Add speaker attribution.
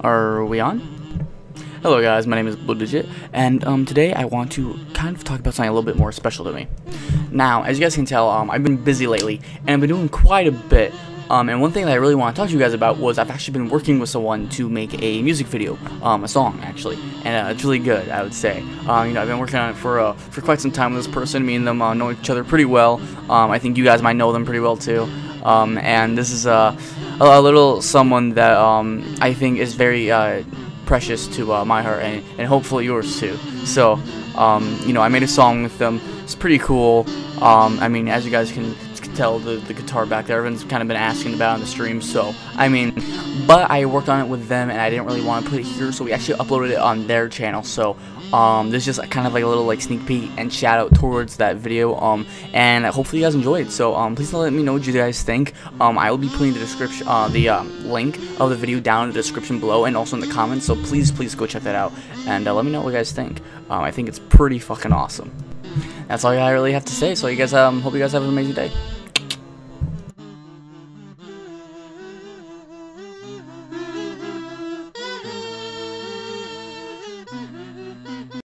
Speaker 1: Are we on? Hello guys, my name is Blue Digit, and um, today I want to kind of talk about something a little bit more special to me. Now, as you guys can tell, um, I've been busy lately, and I've been doing quite a bit. Um, and one thing that I really want to talk to you guys about was I've actually been working with someone to make a music video, um, a song actually, and uh, it's really good, I would say. Um, you know, I've been working on it for uh, for quite some time with this person. Me and them uh, know each other pretty well. Um, I think you guys might know them pretty well too. And this is uh, a, a little someone that um, I think is very uh, precious to uh, my heart and, and hopefully yours too. So, um, you know, I made a song with them. It's pretty cool. Um, I mean, as you guys can, can tell, the, the guitar back there, everyone's kind of been asking about on the stream. So, I mean, but I worked on it with them and I didn't really want to put it here. So we actually uploaded it on their channel. So, um, this is just kind of like a little like sneak peek and shout out towards that video. Um, and hopefully you guys enjoyed. So, um, please let me know what you guys think. Um, I will be putting the description, uh, the um, link of the video down in the description below and also in the comments. So please, please go check that out and uh, let me know what you guys think. Um, I think it's pretty fucking awesome. That's all I really have to say. So you guys, um, hope you guys have an amazing day.